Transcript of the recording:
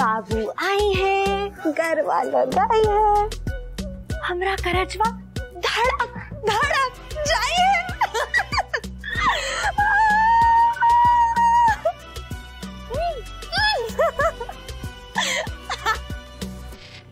बाबू आई है गरबा लगाई है। हमरा करजवा धड़क।